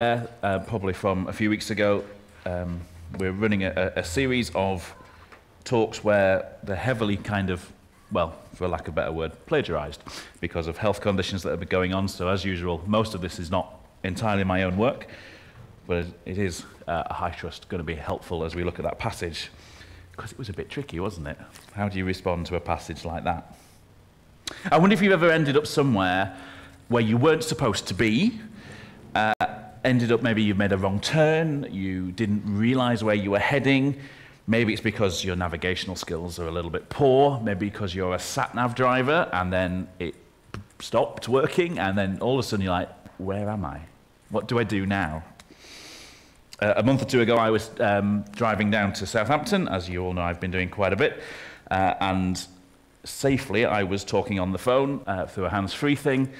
uh, probably from a few weeks ago. Um, we're running a, a series of talks where they're heavily kind of, well, for lack of a better word, plagiarized because of health conditions that have been going on. So, as usual, most of this is not entirely my own work, but it is uh, a high trust going to be helpful as we look at that passage because it was a bit tricky, wasn't it? How do you respond to a passage like that? I wonder if you've ever ended up somewhere where you weren't supposed to be, uh, ended up maybe you've made a wrong turn, you didn't realize where you were heading. Maybe it's because your navigational skills are a little bit poor, maybe because you're a sat nav driver and then it stopped working, and then all of a sudden you're like, where am I? What do I do now? Uh, a month or two ago, I was um, driving down to Southampton. As you all know, I've been doing quite a bit. Uh, and safely, I was talking on the phone uh, through a hands free thing.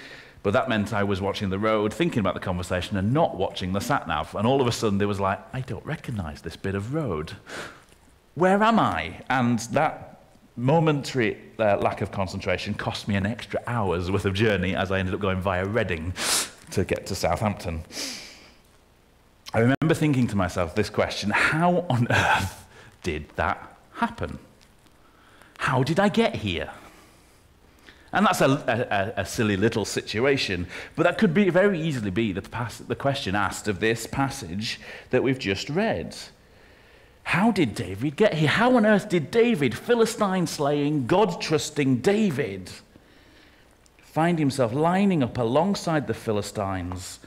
But that meant I was watching the road, thinking about the conversation, and not watching the sat nav. And all of a sudden, there was like, I don't recognize this bit of road. Where am I? And that momentary uh, lack of concentration cost me an extra hour's worth of journey as I ended up going via Reading to get to Southampton. I remember thinking to myself this question how on earth did that happen? How did I get here? And that's a, a, a, silly little situation, but that could be, very easily be the, pass, the question asked of this passage that we've just read. How did David get here? How on earth did David, Philistine slaying, God trusting David, find himself lining up alongside the Philistines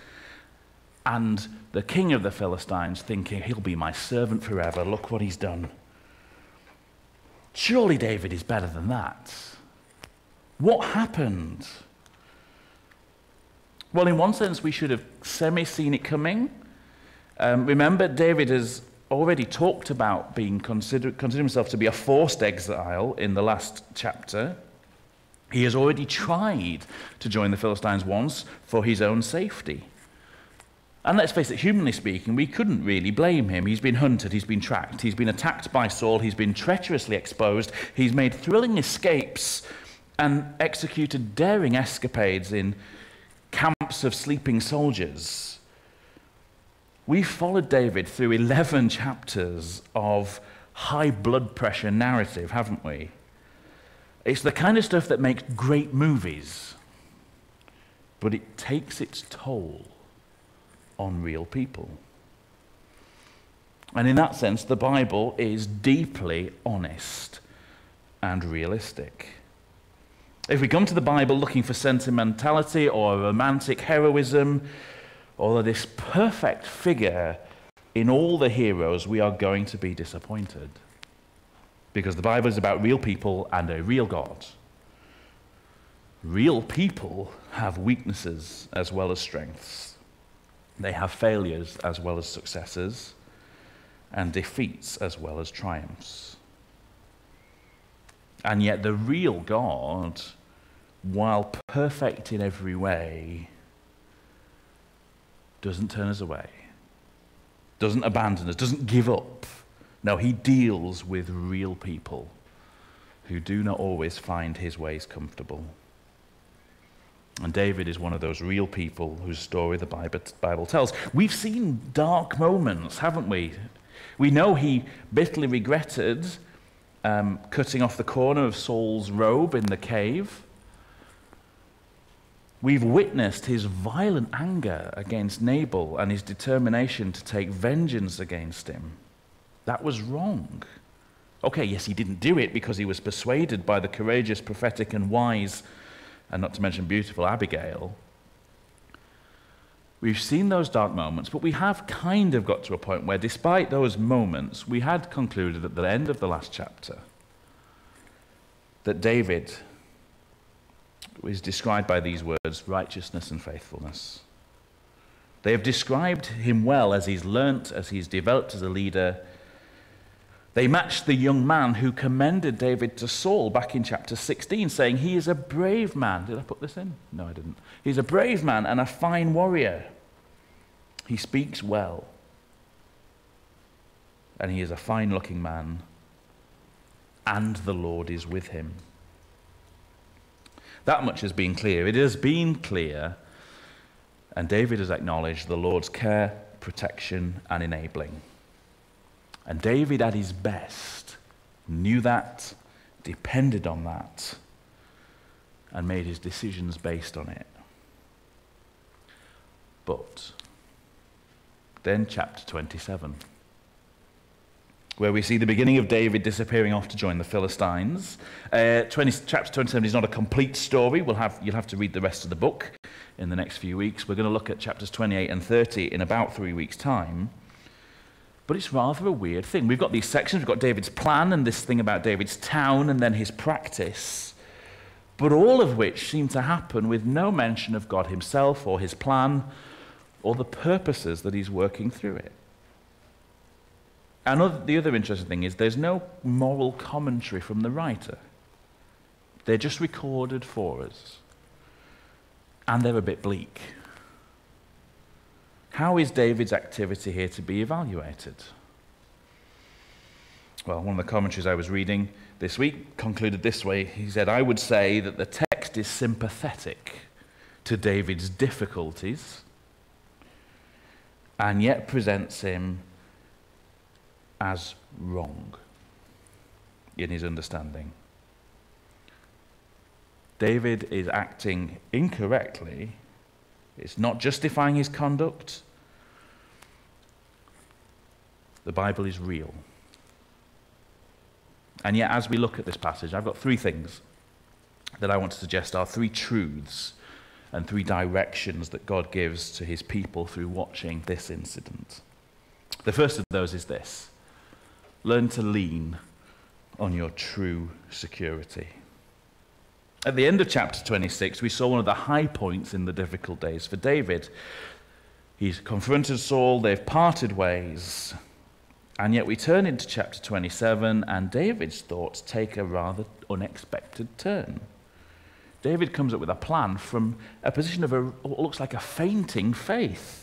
and the king of the Philistines thinking, He'll be my servant forever. Look what he's done. Surely David is better than that. What happened? Well, in one sense, we should have semi seen it coming. Um, remember, David has already talked about being consider himself to be a forced exile in the last chapter. He has already tried to join the Philistines once for his own safety. And let's face it, humanly speaking, we couldn't really blame him. He's been hunted, he's been tracked, he's been attacked by Saul, he's been treacherously exposed, he's made thrilling escapes and executed daring escapades in camps of sleeping soldiers. We followed David through 11 chapters of high blood pressure narrative, haven't we? It's the kind of stuff that makes great movies, but it takes its toll on real people. And in that sense, the Bible is deeply honest and realistic. If we come to the Bible looking for sentimentality or romantic heroism or this perfect figure in all the heroes, we are going to be disappointed. Because the Bible is about real people and a real God. Real people have weaknesses as well as strengths. They have failures as well as successes, and defeats as well as triumphs. And yet, the real God, while perfect in every way, doesn't turn us away, doesn't abandon us, doesn't give up. No, he deals with real people who do not always find his ways comfortable. And David is one of those real people whose story the Bible tells. We've seen dark moments, haven't we? We know he bitterly regretted um, cutting off the corner of Saul's robe in the cave. We've witnessed his violent anger against Nabal and his determination to take vengeance against him. That was wrong. Okay, yes, he didn't do it because he was persuaded by the courageous, prophetic, and wise and not to mention beautiful Abigail, we've seen those dark moments, but we have kind of got to a point where, despite those moments, we had concluded at the end of the last chapter that David is described by these words righteousness and faithfulness. They have described him well as he's learnt, as he's developed as a leader, they matched the young man who commended David to Saul back in chapter 16, saying, He is a brave man. Did I put this in? No, I didn't. He's a brave man and a fine warrior. He speaks well. And he is a fine looking man. And the Lord is with him. That much has been clear. It has been clear And David has acknowledged the Lord's care, protection, and enabling. And David, at his best, knew that, depended on that, and made his decisions based on it. But then, chapter 27, where we see the beginning of David disappearing off to join the Philistines. Uh, 20, chapter 27 is not a complete story. We'll have, you'll have to read the rest of the book in the next few weeks. We're going to look at chapters 28 and 30 in about three weeks' time. But it's rather a weird thing. We've got these sections, we've got David's plan and this thing about David's town and then his practice, but all of which seem to happen with no mention of God himself or his plan or the purposes that he's working through it. And the other interesting thing is there's no moral commentary from the writer. They're just recorded for us. And they're a bit bleak. How is David's activity here to be evaluated? Well, one of the commentaries I was reading this week concluded this way. He said, I would say that the text is sympathetic to David's difficulties and yet presents him as wrong in his understanding. David is acting incorrectly. It's not justifying his conduct. The Bible is real. And yet, as we look at this passage, I've got three things that I want to suggest are three truths and three directions that God gives to his people through watching this incident. The first of those is this learn to lean on your true security. At the end of chapter 26, we saw one of the high points in the difficult days for David. He's confronted Saul, they've parted ways. And yet we turn into chapter 27, and David's thoughts take a rather unexpected turn. David comes up with a plan from a position of what looks like a fainting faith.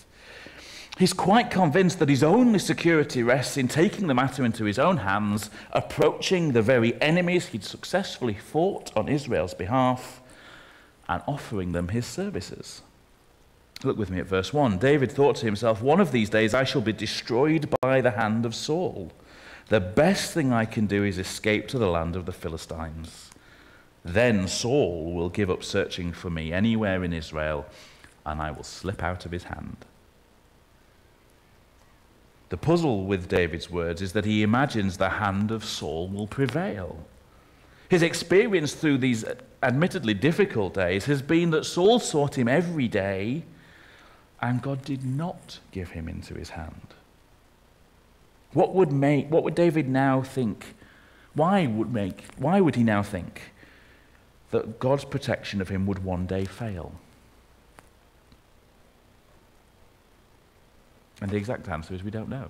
He's quite convinced that his only security rests in taking the matter into his own hands, approaching the very enemies he'd successfully fought on Israel's behalf, and offering them his services. Look with me at verse 1. David thought to himself, One of these days I shall be destroyed by the hand of Saul. The best thing I can do is escape to the land of the Philistines. Then Saul will give up searching for me anywhere in Israel, and I will slip out of his hand. The puzzle with David's words is that he imagines the hand of Saul will prevail. His experience through these admittedly difficult days has been that Saul sought him every day, and God did not give him into his hand. What would, make, what would David now think? Why would, make, why would he now think that God's protection of him would one day fail? And the exact answer is we don't know.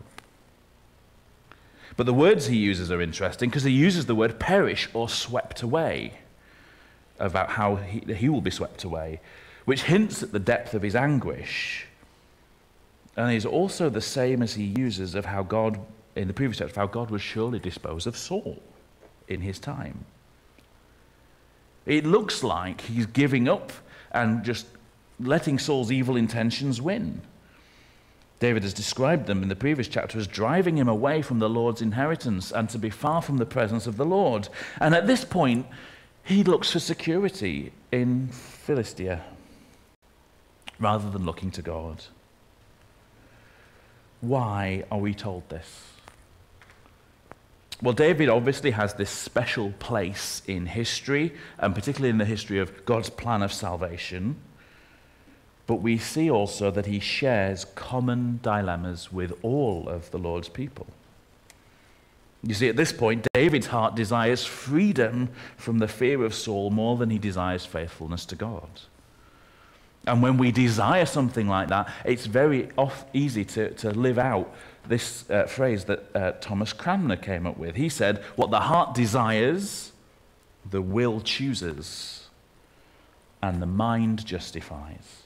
But the words he uses are interesting because he uses the word perish or swept away about how he, he will be swept away, which hints at the depth of his anguish. And is also the same as he uses of how God, in the previous chapter, how God would surely dispose of Saul in his time. It looks like he's giving up and just letting Saul's evil intentions win. David has described them in the previous chapter as driving him away from the Lord's inheritance and to be far from the presence of the Lord. And at this point, he looks for security in Philistia rather than looking to God. Why are we told this? Well, David obviously has this special place in history, and particularly in the history of God's plan of salvation. But we see also that he shares common dilemmas with all of the Lord's people. You see, at this point, David's heart desires freedom from the fear of Saul more than he desires faithfulness to God. And when we desire something like that, it's very off, easy to, to live out this uh, phrase that uh, Thomas Cranmer came up with. He said, What the heart desires, the will chooses, and the mind justifies.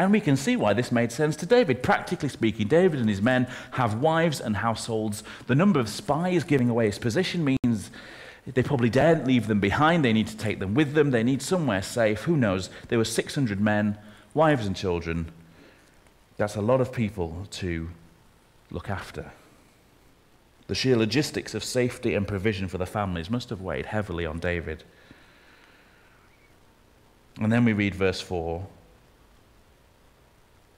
And we can see why this made sense to David. Practically speaking, David and his men have wives and households. The number of spies giving away his position means they probably daren't leave them behind. They need to take them with them. They need somewhere safe. Who knows? There were 600 men wives and children. That's a lot of people to look after. The sheer logistics of safety and provision for the families must have weighed heavily on David. And then we read verse 4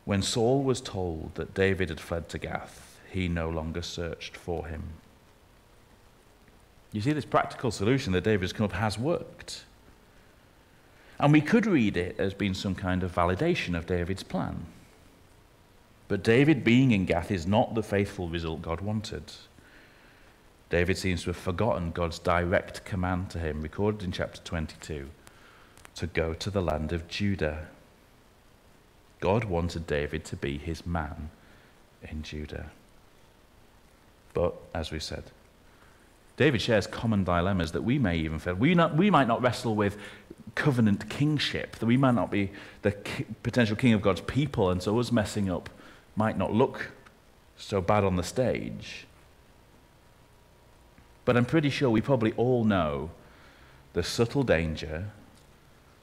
When Saul was told that David had fled to Gath, he no longer searched for him. You see, this practical solution that David's come up has worked. And we could read it as being some kind of validation of David's plan. But David being in Gath is not the faithful result God wanted. David seems to have forgotten God's direct command to him, recorded in chapter 22, to go to the land of Judah. God wanted David to be his man in Judah. But, as we said, David shares common dilemmas that we may even feel. We, not, we might not wrestle with covenant kingship, that we might not be the ki- potential king of God's people, and so us messing up might not look so bad on the stage. But I'm pretty sure we probably all know the subtle danger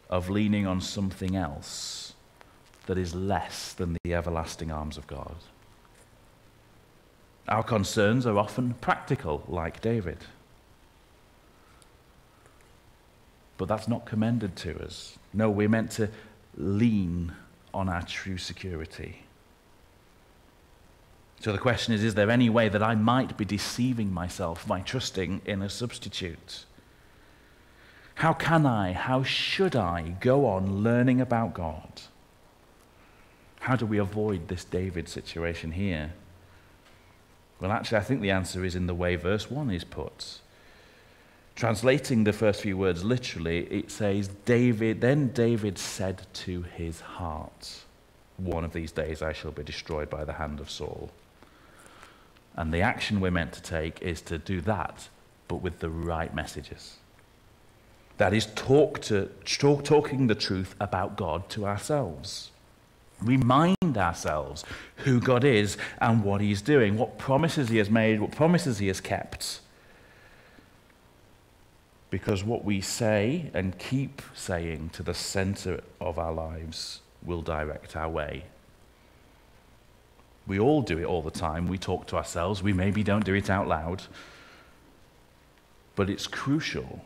of leaning on something else that is less than the everlasting arms of God. Our concerns are often practical, like David. But that's not commended to us. No, we're meant to lean on our true security. So the question is is there any way that I might be deceiving myself by trusting in a substitute? How can I, how should I go on learning about God? How do we avoid this David situation here? Well, actually, I think the answer is in the way verse 1 is put. Translating the first few words literally, it says, David, then David said to his heart, One of these days I shall be destroyed by the hand of Saul. And the action we're meant to take is to do that, but with the right messages. That is, talk to, talk, talking the truth about God to ourselves remind ourselves who God is and what He's doing, what promises He has made, what promises He has kept. Because what we say and keep saying to the center of our lives will direct our way. We all do it all the time. We talk to ourselves. We maybe don't do it out loud. But it's crucial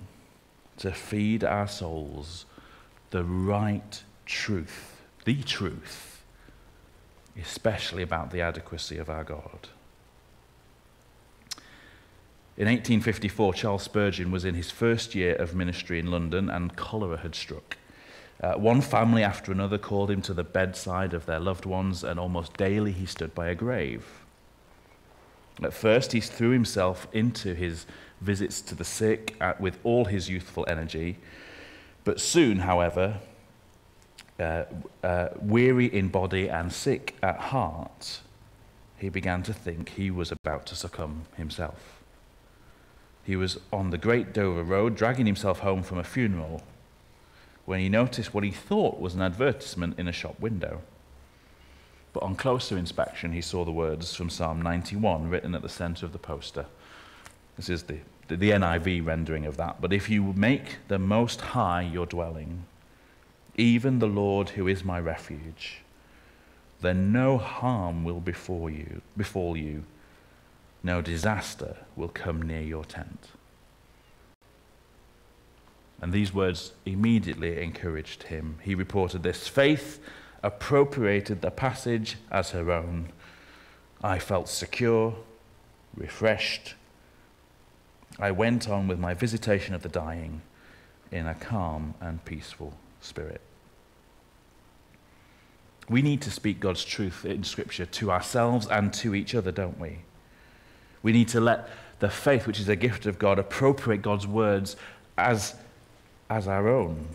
to feed our souls the right truth the truth, especially about the adequacy of our God. In 1854, Charles Spurgeon was in his first year of ministry in London and cholera had struck. Uh, one family after another called him to the bedside of their loved ones, and almost daily he stood by a grave. At first, he threw himself into his visits to the sick uh, with all his youthful energy. But soon, however, uh, uh, weary in body and sick at heart, he began to think he was about to succumb himself. He was on the Great Dover Road, dragging himself home from a funeral, when he noticed what he thought was an advertisement in a shop window. But on closer inspection, he saw the words from Psalm 91 written at the center of the poster. This is the, the, the NIV rendering of that. But if you make the Most High your dwelling, even the Lord who is my refuge, then no harm will befall you, befall you, no disaster will come near your tent. And these words immediately encouraged him. He reported this faith appropriated the passage as her own. I felt secure, refreshed. I went on with my visitation of the dying in a calm and peaceful Spirit. We need to speak God's truth in Scripture to ourselves and to each other, don't we? We need to let the faith, which is a gift of God, appropriate God's words as, as our own.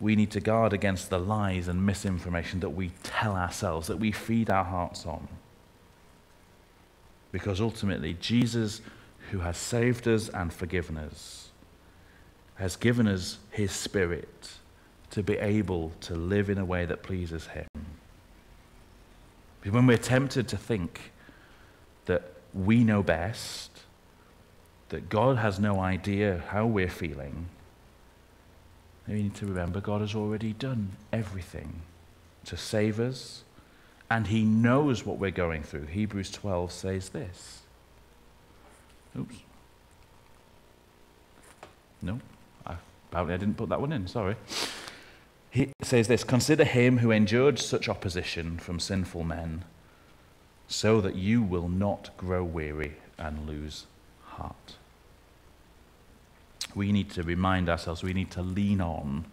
We need to guard against the lies and misinformation that we tell ourselves, that we feed our hearts on. Because ultimately, Jesus, who has saved us and forgiven us, has given us his spirit to be able to live in a way that pleases him. When we're tempted to think that we know best, that God has no idea how we're feeling, we need to remember God has already done everything to save us, and He knows what we're going through. Hebrews 12 says this. Oops. No, I, apparently I didn't put that one in, sorry. He says this Consider him who endured such opposition from sinful men, so that you will not grow weary and lose heart we need to remind ourselves, we need to lean on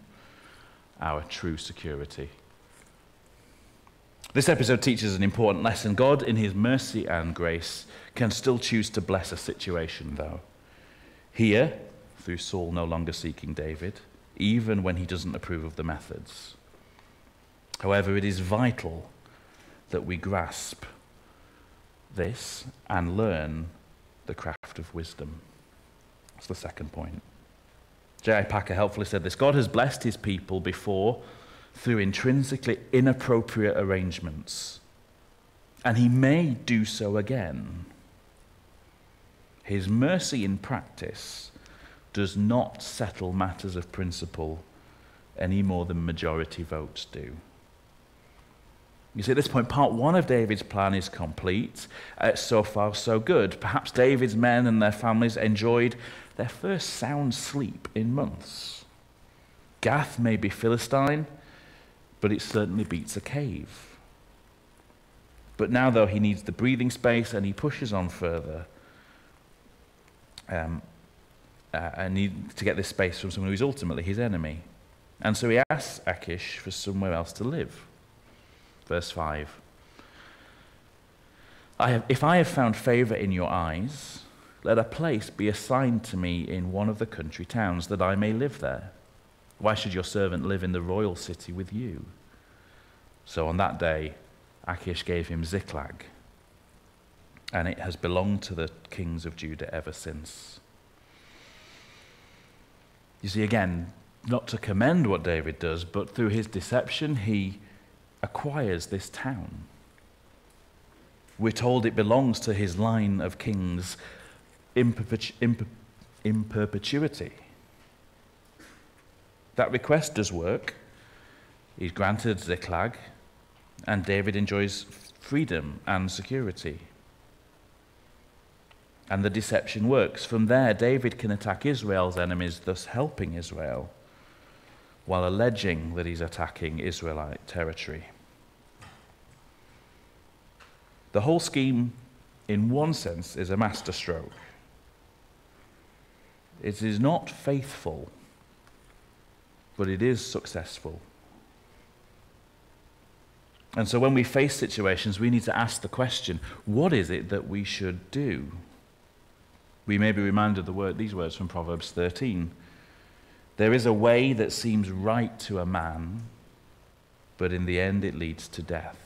our true security. This episode teaches an important lesson. God, in his mercy and grace, can still choose to bless a situation, though. Here, through Saul no longer seeking David, even when he doesn't approve of the methods. However, it is vital that we grasp this and learn the craft of wisdom. That's the second point. J.I. Packer helpfully said this God has blessed his people before through intrinsically inappropriate arrangements, and he may do so again. His mercy in practice does not settle matters of principle any more than majority votes do. You see, at this point, part one of David's plan is complete. Uh, so far, so good. Perhaps David's men and their families enjoyed their first sound sleep in months. Gath may be Philistine, but it certainly beats a cave. But now, though, he needs the breathing space and he pushes on further. Um, uh, and need to get this space from someone who is ultimately his enemy. And so he asks Achish for somewhere else to live. Verse 5. I have, if I have found favor in your eyes, let a place be assigned to me in one of the country towns, that I may live there. Why should your servant live in the royal city with you? So on that day, Achish gave him Ziklag, and it has belonged to the kings of Judah ever since. You see, again, not to commend what David does, but through his deception, he acquires this town. We're told it belongs to his line of kings in, perpetu- in perpetuity. That request does work. He's granted Ziklag, and David enjoys freedom and security. And the deception works. From there, David can attack Israel's enemies, thus helping Israel, while alleging that he's attacking Israelite territory. The whole scheme, in one sense, is a masterstroke. It is not faithful, but it is successful. And so when we face situations, we need to ask the question what is it that we should do? We may be reminded of the word, these words from Proverbs 13. There is a way that seems right to a man, but in the end it leads to death.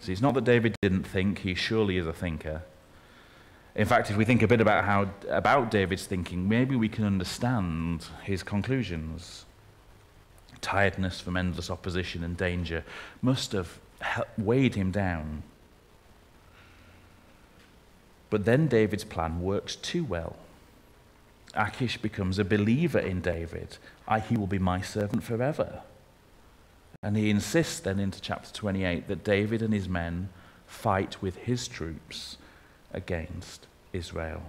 See, it's not that David didn't think, he surely is a thinker. In fact, if we think a bit about, how, about David's thinking, maybe we can understand his conclusions. Tiredness from endless opposition and danger must have weighed him down. But then David's plan works too well. Achish becomes a believer in David. He will be my servant forever. And he insists then into chapter 28 that David and his men fight with his troops against Israel.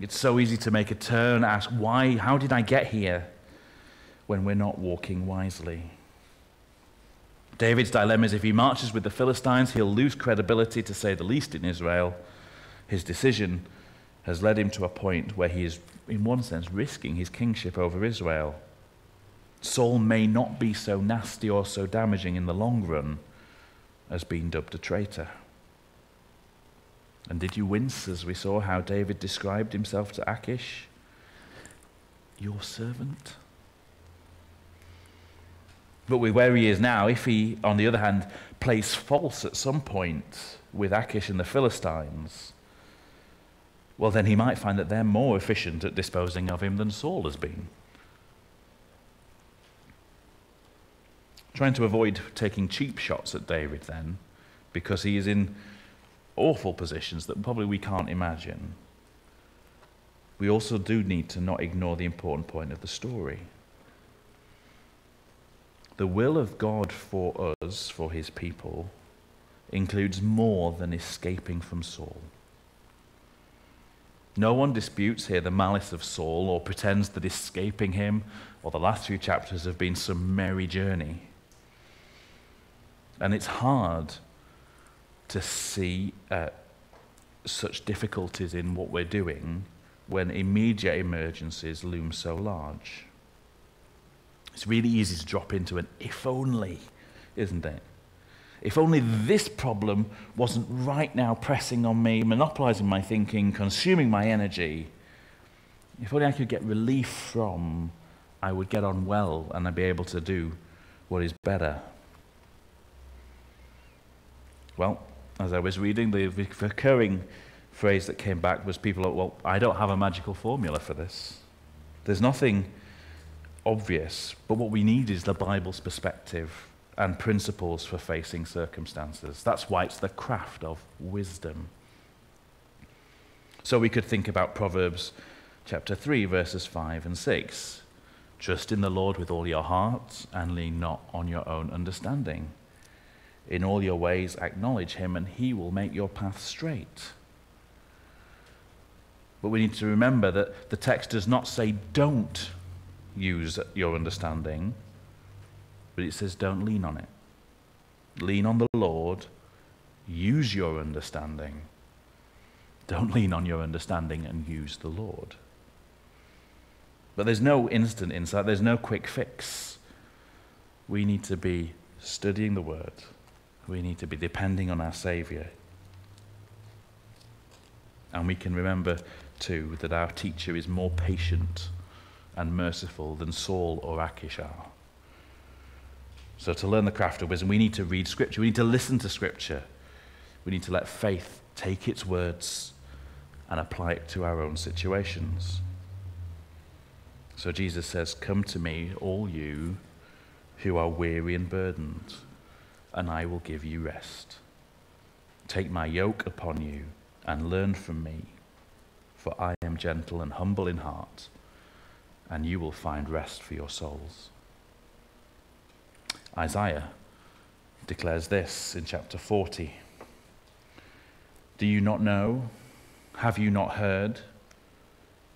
It's so easy to make a turn, ask, why, how did I get here when we're not walking wisely? David's dilemma is if he marches with the Philistines, he'll lose credibility, to say the least, in Israel. His decision has led him to a point where he is, in one sense, risking his kingship over Israel. Saul may not be so nasty or so damaging in the long run as being dubbed a traitor. And did you wince as we saw how David described himself to Achish? Your servant? But with where he is now, if he, on the other hand, plays false at some point with Achish and the Philistines, well, then he might find that they're more efficient at disposing of him than Saul has been. Trying to avoid taking cheap shots at David, then, because he is in awful positions that probably we can't imagine. we also do need to not ignore the important point of the story. The will of God for us, for his people, includes more than escaping from Saul. No one disputes here the malice of Saul or pretends that escaping him or the last few chapters have been some merry journey. And it's hard to see uh, such difficulties in what we're doing when immediate emergencies loom so large. It's really easy to drop into an if only, isn't it? If only this problem wasn't right now pressing on me, monopolizing my thinking, consuming my energy. If only I could get relief from, I would get on well and I'd be able to do what is better. Well, as I was reading, the recurring phrase that came back was people well, I don't have a magical formula for this. There's nothing obvious, but what we need is the Bible's perspective and principles for facing circumstances. That's why it's the craft of wisdom. So we could think about Proverbs chapter 3, verses 5 and 6. Trust in the Lord with all your heart and lean not on your own understanding. In all your ways acknowledge him, and he will make your path straight. But we need to remember that the text does not say don't use your understanding. But it says, don't lean on it. Lean on the Lord. Use your understanding. Don't lean on your understanding and use the Lord. But there's no instant insight, there's no quick fix. We need to be studying the Word, we need to be depending on our Saviour. And we can remember, too, that our teacher is more patient and merciful than Saul or Achish are. So, to learn the craft of wisdom, we need to read Scripture. We need to listen to Scripture. We need to let faith take its words and apply it to our own situations. So, Jesus says, Come to me, all you who are weary and burdened, and I will give you rest. Take my yoke upon you and learn from me, for I am gentle and humble in heart, and you will find rest for your souls. Isaiah declares this in chapter 40 Do you not know? Have you not heard?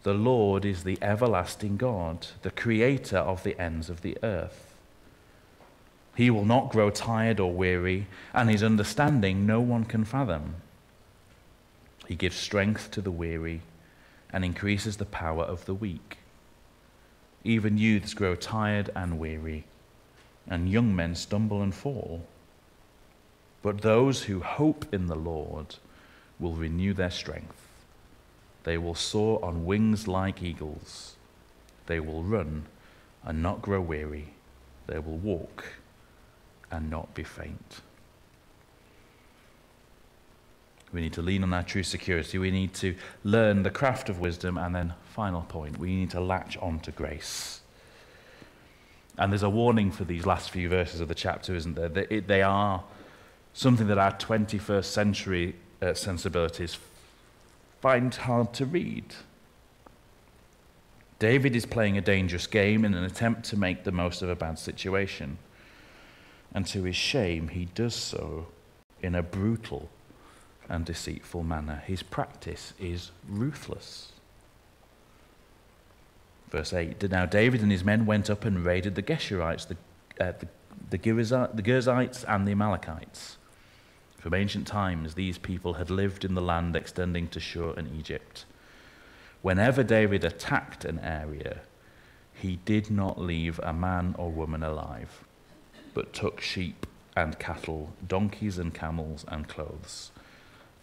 The Lord is the everlasting God, the creator of the ends of the earth. He will not grow tired or weary, and his understanding no one can fathom. He gives strength to the weary and increases the power of the weak. Even youths grow tired and weary and young men stumble and fall. But those who hope in the Lord will renew their strength. They will soar on wings like eagles. They will run and not grow weary. They will walk and not be faint. We need to lean on our true security. We need to learn the craft of wisdom. And then, final point, we need to latch on to grace. And there's a warning for these last few verses of the chapter, isn't there? They, they are something that our 21st century uh, sensibilities find hard to read. David is playing a dangerous game in an attempt to make the most of a bad situation. And to his shame, he does so in a brutal and deceitful manner. His practice is ruthless. Verse 8 Now David and his men went up and raided the Geshurites, the, uh, the, the, the Girzites, and the Amalekites. From ancient times, these people had lived in the land extending to Shur and Egypt. Whenever David attacked an area, he did not leave a man or woman alive, but took sheep and cattle, donkeys and camels and clothes.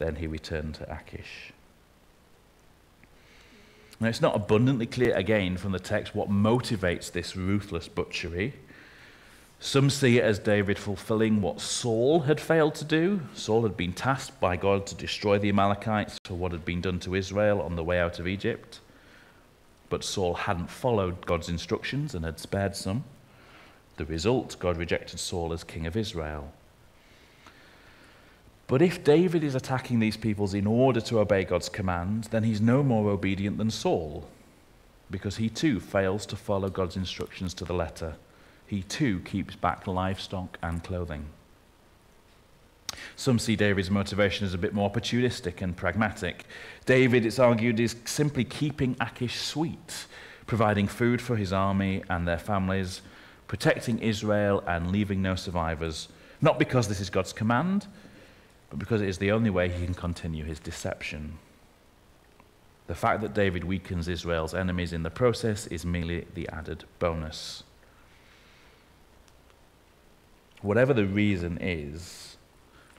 Then he returned to Achish. Now, it's not abundantly clear again from the text what motivates this ruthless butchery. Some see it as David fulfilling what Saul had failed to do. Saul had been tasked by God to destroy the Amalekites for what had been done to Israel on the way out of Egypt. But Saul hadn't followed God's instructions and had spared some. The result, God rejected Saul as king of Israel. But if David is attacking these peoples in order to obey God's command, then he's no more obedient than Saul, because he too fails to follow God's instructions to the letter. He too keeps back livestock and clothing. Some see David's motivation as a bit more opportunistic and pragmatic. David, it's argued, is simply keeping Achish sweet, providing food for his army and their families, protecting Israel and leaving no survivors, not because this is God's command, but because it is the only way he can continue his deception. The fact that David weakens Israel's enemies in the process is merely the added bonus. Whatever the reason is,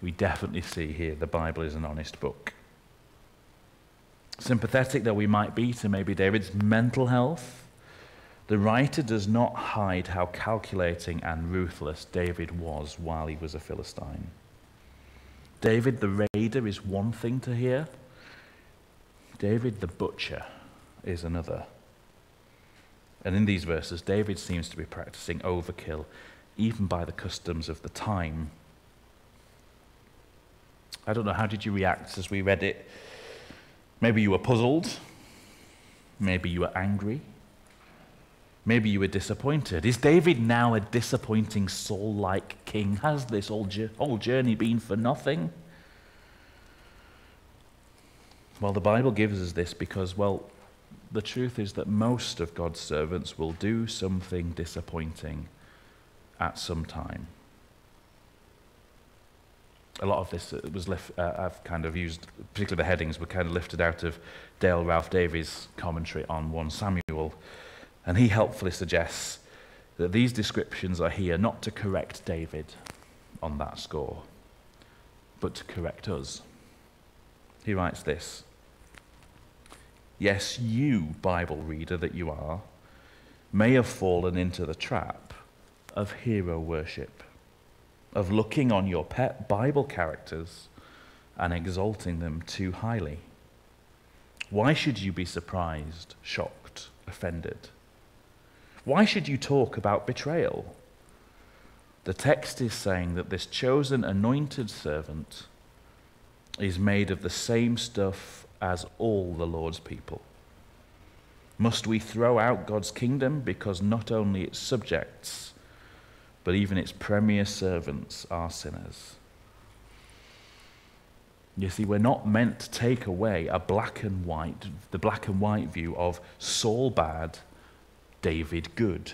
we definitely see here the Bible is an honest book. Sympathetic though we might be to maybe David's mental health, the writer does not hide how calculating and ruthless David was while he was a Philistine. David the raider is one thing to hear, David the butcher is another. And in these verses, David seems to be practicing overkill, even by the customs of the time. I don't know, how did you react as we read it? Maybe you were puzzled. Maybe you were angry. Maybe you were disappointed. Is David now a disappointing Saul like king? Has this whole journey been for nothing? Well, the Bible gives us this because, well, the truth is that most of God's servants will do something disappointing at some time a lot of this was lift, uh, I've kind of used, particularly the headings were kind of lifted out of Dale Ralph Davis' commentary on 1 Samuel. And he helpfully suggests that these descriptions are here not to correct David on that score, but to correct us. He writes this Yes, you, Bible reader that you are, may have fallen into the trap of hero worship of looking on your pet Bible characters and exalting them too highly. Why should you be surprised, shocked, offended? Why should you talk about betrayal? The text is saying that this chosen, anointed servant is made of the same stuff as all the Lord's people. Must we throw out God's kingdom because not only its subjects, but even its premier servants are sinners. You see, we're not meant to take away a black and white, the black and white view of Saul bad, David good.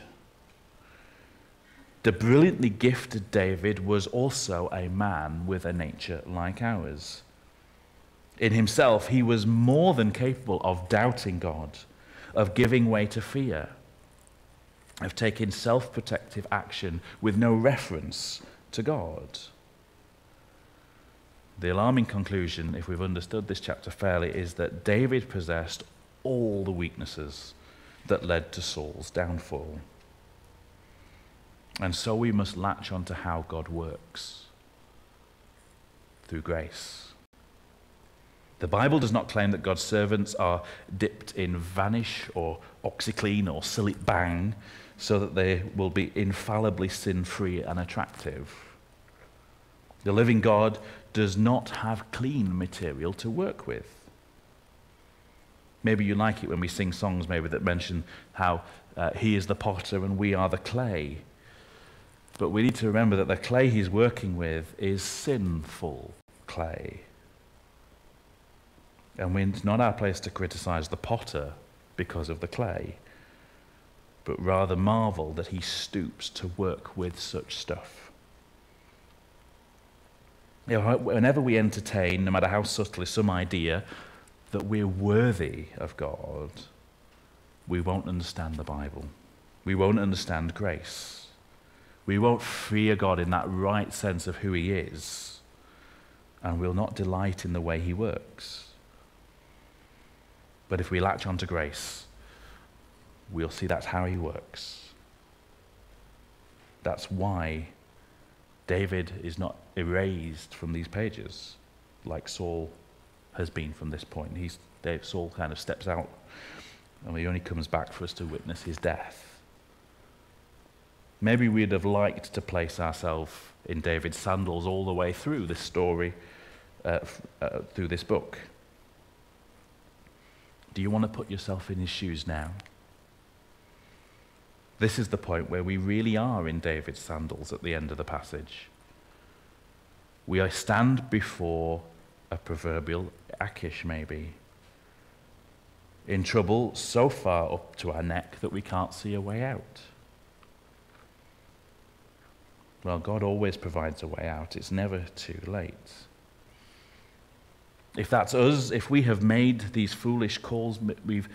The brilliantly gifted David was also a man with a nature like ours. In himself, he was more than capable of doubting God, of giving way to fear, of taking self protective action with no reference to God. The alarming conclusion, if we've understood this chapter fairly, is that David possessed all the weaknesses that led to Saul's downfall. And so we must latch on to how God works through grace. The Bible does not claim that God's servants are dipped in vanish or OxiClean or Cillit Bang so that they will be infallibly sin free and attractive. The living God does not have clean material to work with. Maybe you like it when we sing songs maybe that mention how uh, he is the potter and we are the clay. But we need to remember that the clay he's working with is sinful clay. And it's not our place to criticize the potter because of the clay but rather marvel that he stoops to work with such stuff. You know, whenever we entertain, no matter how subtly, some idea that we're worthy of God, we won't understand the Bible. We won't understand grace. We won't fear God in that right sense of who He is, and we'll not delight in the way He works. But if we latch onto grace, we'll see that's how he works. That's why David is not erased from these pages like Saul has been from this point. He's, Saul kind of steps out and he only comes back for us to witness his death. Maybe we'd have liked to place ourselves in David's sandals all the way through this story, uh, uh, through this book. Do you want to put yourself in his shoes now? This is the point where we really are in David's sandals at the end of the passage. We stand before a proverbial Achish, maybe, in trouble so far up to our neck that we can't see a way out. Well, God always provides a way out, it's never too late. If that's us, if we have made these foolish calls, we've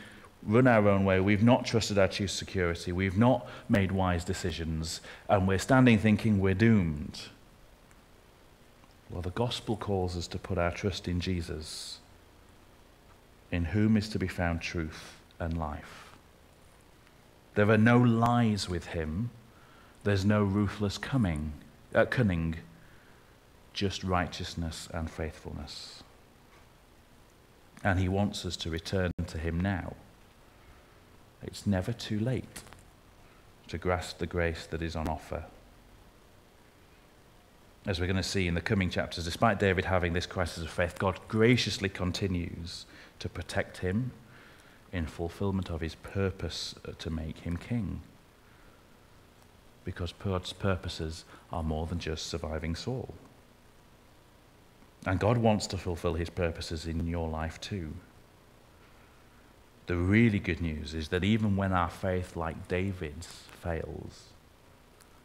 run our own way, we've not trusted our chief security, we've not made wise decisions, and we're standing thinking we're doomed. Well, the gospel calls us to put our trust in Jesus, in whom is to be found truth and life. There are no lies with him, there's no ruthless coming, uh, cunning, just righteousness and faithfulness. And he wants us to return to him now. It's never too late to grasp the grace that is on offer. As we're going to see in the coming chapters, despite David having this crisis of faith, God graciously continues to protect him in fulfillment of his purpose uh, to make him king. Because God's purposes are more than just surviving Saul. And God wants to fulfill his purposes in your life too. The really good news is that even when our faith, like David's, fails,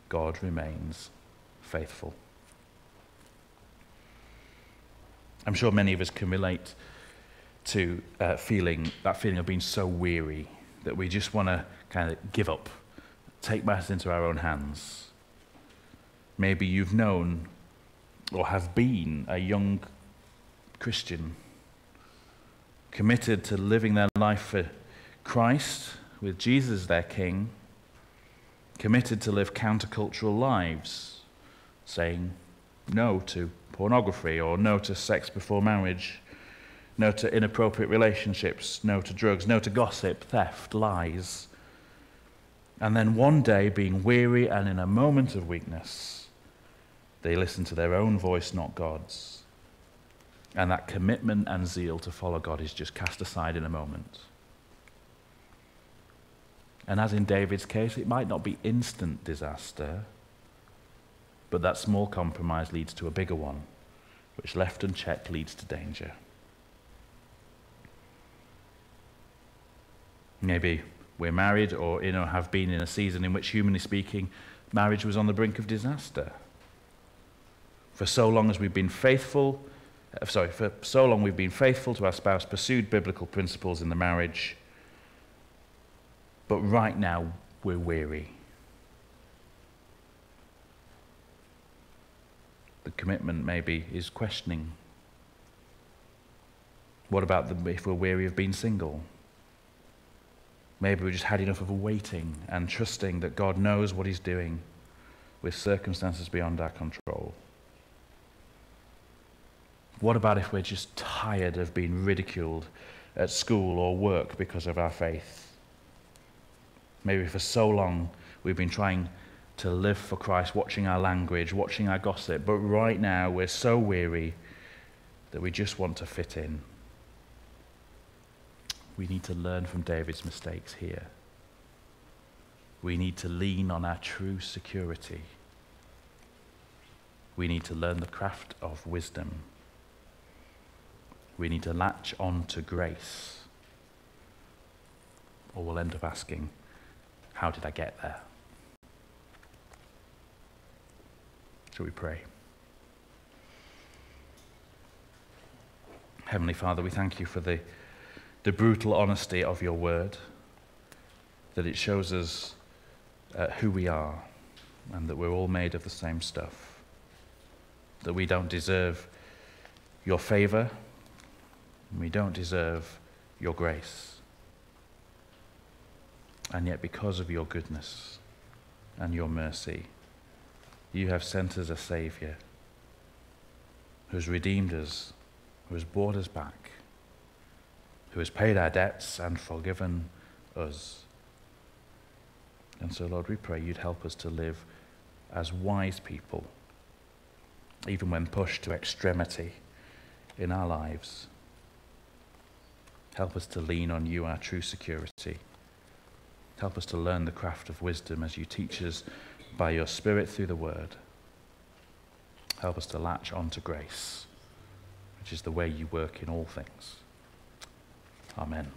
God remains faithful. I'm sure many of us can relate to uh, feeling that feeling of being so weary that we just want to kind of give up, take matters into our own hands. Maybe you've known or have been a young Christian committed to living their life for Christ, with Jesus their King, committed to live countercultural lives, saying no to pornography or no to sex before marriage, no to inappropriate relationships, no to drugs, no to gossip, theft, lies. And then one day, being weary and in a moment of weakness, they listen to their own voice, not God's and that commitment and zeal to follow God is just cast aside in a moment. And as in David's case, it might not be instant disaster, but that small compromise leads to a bigger one, which left unchecked leads to danger. Maybe we're married or you know, have been in a season in which, humanly speaking, marriage was on the brink of disaster. For so long as we've been faithful, uh, sorry, for so long we've been faithful to our spouse, pursued biblical principles in the marriage, but right now we're weary. The commitment maybe is questioning. What about the, if we're weary of being single? Maybe we just had enough of waiting and trusting that God knows what He's doing with circumstances beyond our control. What about if we're just tired of being ridiculed at school or work because of our faith? Maybe for so long we've been trying to live for Christ, watching our language, watching our gossip, but right now we're so weary that we just want to fit in. We need to learn from David's mistakes here. We need to lean on our true security. We need to learn the craft of wisdom we need to latch on to grace. Or we'll end up asking, how did I get there? Shall we pray? Heavenly Father, we thank you for the, the brutal honesty of your word, that it shows us uh, who we are and that we're all made of the same stuff, that we don't deserve your favor we don't deserve your grace. And yet, because of your goodness and your mercy, you have sent us a Saviour who has redeemed us, who has brought us back, who has paid our debts and forgiven us. And so, Lord, we pray you'd help us to live as wise people, even when pushed to extremity in our lives. Help us to lean on you, our true security. Help us to learn the craft of wisdom as you teach us by your Spirit through the Word. Help us to latch onto grace, which is the way you work in all things. Amen.